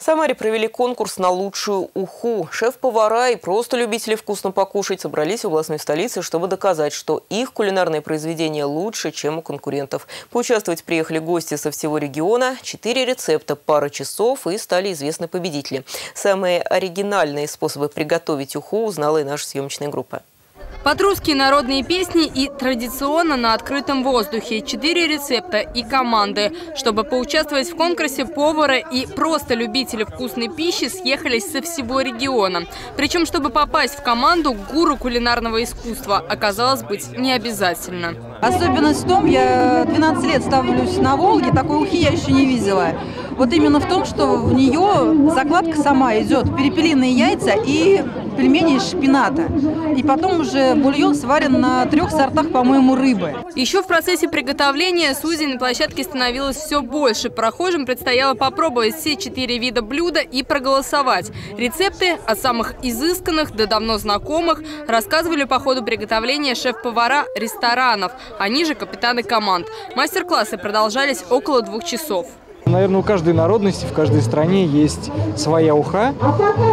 В Самаре провели конкурс на лучшую уху. Шеф-повара и просто любители вкусно покушать собрались в областной столице, чтобы доказать, что их кулинарное произведение лучше, чем у конкурентов. Поучаствовать приехали гости со всего региона. Четыре рецепта, пара часов и стали известны победители. Самые оригинальные способы приготовить уху узнала и наша съемочная группа. Под русские народные песни и традиционно на открытом воздухе. Четыре рецепта и команды. Чтобы поучаствовать в конкурсе, повары и просто любители вкусной пищи съехались со всего региона. Причем, чтобы попасть в команду, гуру кулинарного искусства оказалось быть не обязательно. Особенность в том, я 12 лет ставлюсь на Волге, такой ухи я еще не видела. Вот именно в том, что в нее закладка сама идет, перепелиные яйца и пельмени из шпината. И потом уже бульон сварен на трех сортах, по-моему, рыбы. Еще в процессе приготовления Сузи на площадке становилось все больше. Прохожим предстояло попробовать все четыре вида блюда и проголосовать. Рецепты от самых изысканных до давно знакомых рассказывали по ходу приготовления шеф-повара ресторанов, они же капитаны команд. Мастер-классы продолжались около двух часов. Наверное, у каждой народности, в каждой стране есть своя уха.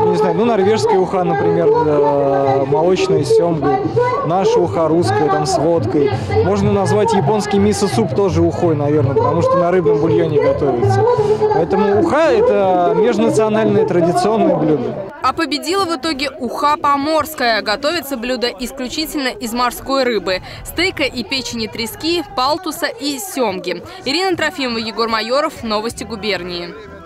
Не знаю, ну, норвежская уха, например, молочная с семгой. Наша уха русская, там, с водкой. Можно назвать японский мисо-суп тоже ухой, наверное, потому что на рыбном бульоне готовится. Поэтому уха – это межнациональное традиционное блюдо. А победила в итоге уха поморская. Готовится блюдо исключительно из морской рыбы. Стейка и печени трески, палтуса и семги. Ирина Трофимова, Егор Майоров. Новости губернии.